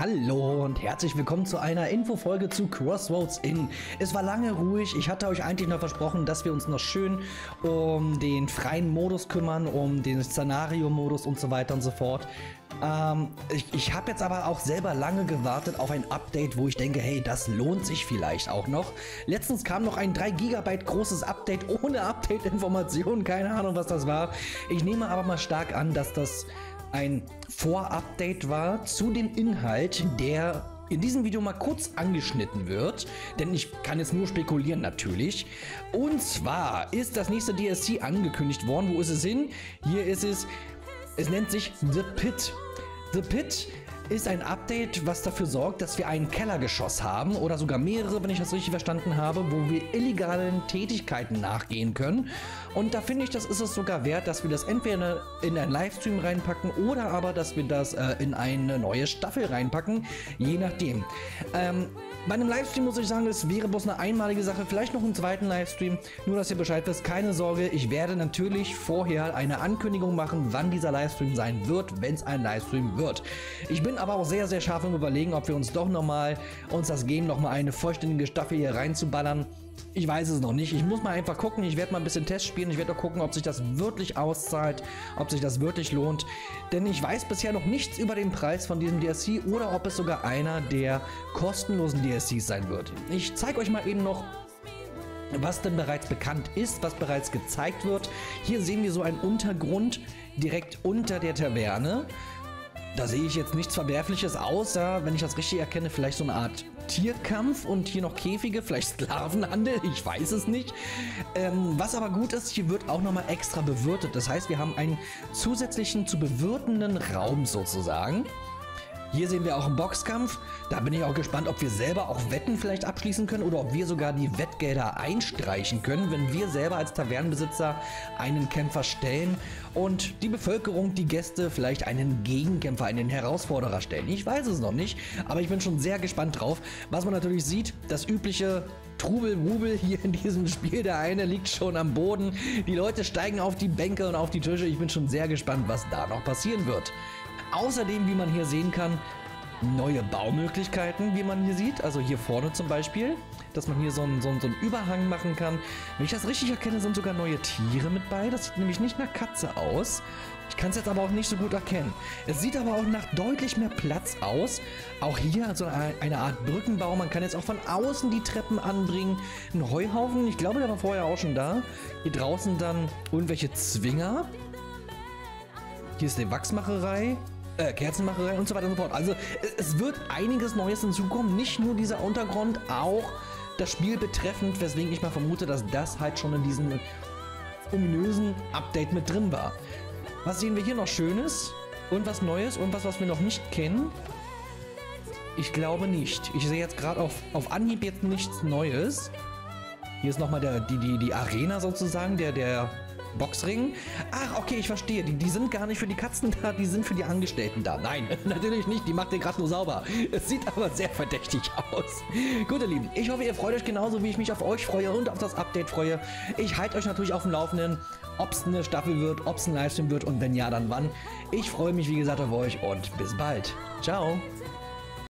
Hallo und herzlich willkommen zu einer Infofolge zu Crossroads Inn. Es war lange ruhig. Ich hatte euch eigentlich noch versprochen, dass wir uns noch schön um den freien Modus kümmern, um den Szenario-Modus und so weiter und so fort. Ähm, ich ich habe jetzt aber auch selber lange gewartet auf ein Update, wo ich denke, hey, das lohnt sich vielleicht auch noch. Letztens kam noch ein 3 GB großes Update ohne Update-Informationen. Keine Ahnung, was das war. Ich nehme aber mal stark an, dass das ein Vorupdate war zu dem Inhalt, der in diesem Video mal kurz angeschnitten wird, denn ich kann jetzt nur spekulieren natürlich. Und zwar ist das nächste DLC angekündigt worden. Wo ist es hin? Hier ist es. Es nennt sich The Pit. The Pit ist ein Update, was dafür sorgt, dass wir ein Kellergeschoss haben oder sogar mehrere, wenn ich das richtig verstanden habe, wo wir illegalen Tätigkeiten nachgehen können. Und da finde ich, das ist es sogar wert, dass wir das entweder in einen Livestream reinpacken oder aber, dass wir das äh, in eine neue Staffel reinpacken, je nachdem. Ähm, bei einem Livestream muss ich sagen, es wäre bloß eine einmalige Sache, vielleicht noch einen zweiten Livestream. Nur, dass ihr Bescheid wisst, keine Sorge, ich werde natürlich vorher eine Ankündigung machen, wann dieser Livestream sein wird, wenn es ein Livestream wird. Ich bin aber auch sehr, sehr scharf im Überlegen, ob wir uns doch nochmal uns das Game nochmal eine vollständige Staffel hier reinzuballern. Ich weiß es noch nicht. Ich muss mal einfach gucken. Ich werde mal ein bisschen Test spielen. Ich werde auch gucken, ob sich das wirklich auszahlt, ob sich das wirklich lohnt. Denn ich weiß bisher noch nichts über den Preis von diesem DLC oder ob es sogar einer der kostenlosen DLCs sein wird. Ich zeige euch mal eben noch was denn bereits bekannt ist, was bereits gezeigt wird. Hier sehen wir so einen Untergrund direkt unter der Taverne. Da sehe ich jetzt nichts Verwerfliches, außer, wenn ich das richtig erkenne, vielleicht so eine Art Tierkampf und hier noch Käfige, vielleicht Sklavenhandel, ich weiß es nicht. Ähm, was aber gut ist, hier wird auch nochmal extra bewirtet. Das heißt, wir haben einen zusätzlichen zu bewirtenden Raum sozusagen. Hier sehen wir auch einen Boxkampf. Da bin ich auch gespannt, ob wir selber auch Wetten vielleicht abschließen können oder ob wir sogar die Wettgelder einstreichen können, wenn wir selber als Tavernenbesitzer einen Kämpfer stellen und die Bevölkerung, die Gäste vielleicht einen Gegenkämpfer, einen Herausforderer stellen. Ich weiß es noch nicht, aber ich bin schon sehr gespannt drauf. Was man natürlich sieht, das übliche Trubel-Wubel hier in diesem Spiel. Der eine liegt schon am Boden. Die Leute steigen auf die Bänke und auf die Tische. Ich bin schon sehr gespannt, was da noch passieren wird. Außerdem, wie man hier sehen kann, neue Baumöglichkeiten, wie man hier sieht. Also hier vorne zum Beispiel, dass man hier so einen, so, einen, so einen Überhang machen kann. Wenn ich das richtig erkenne, sind sogar neue Tiere mit bei. Das sieht nämlich nicht nach Katze aus. Ich kann es jetzt aber auch nicht so gut erkennen. Es sieht aber auch nach deutlich mehr Platz aus. Auch hier so eine Art Brückenbau. Man kann jetzt auch von außen die Treppen anbringen. Ein Heuhaufen, ich glaube, der war vorher auch schon da. Hier draußen dann irgendwelche Zwinger. Hier ist eine Wachsmacherei äh, Kerzenmacherei und so weiter und so fort. Also es wird einiges Neues hinzukommen, nicht nur dieser Untergrund, auch das Spiel betreffend, weswegen ich mal vermute, dass das halt schon in diesem ominösen Update mit drin war. Was sehen wir hier noch Schönes? Und was Neues und was, was wir noch nicht kennen? Ich glaube nicht. Ich sehe jetzt gerade auf, auf Anhieb jetzt nichts Neues. Hier ist nochmal die, die, die Arena sozusagen, der, der Boxring. Ach, okay, ich verstehe. Die, die sind gar nicht für die Katzen da, die sind für die Angestellten da. Nein, natürlich nicht. Die macht ihr gerade nur sauber. Es sieht aber sehr verdächtig aus. Gut, ihr Lieben, ich hoffe, ihr freut euch genauso, wie ich mich auf euch freue und auf das Update freue. Ich halte euch natürlich auf dem Laufenden, ob es eine Staffel wird, ob es ein Livestream wird und wenn ja, dann wann. Ich freue mich, wie gesagt, auf euch und bis bald. Ciao.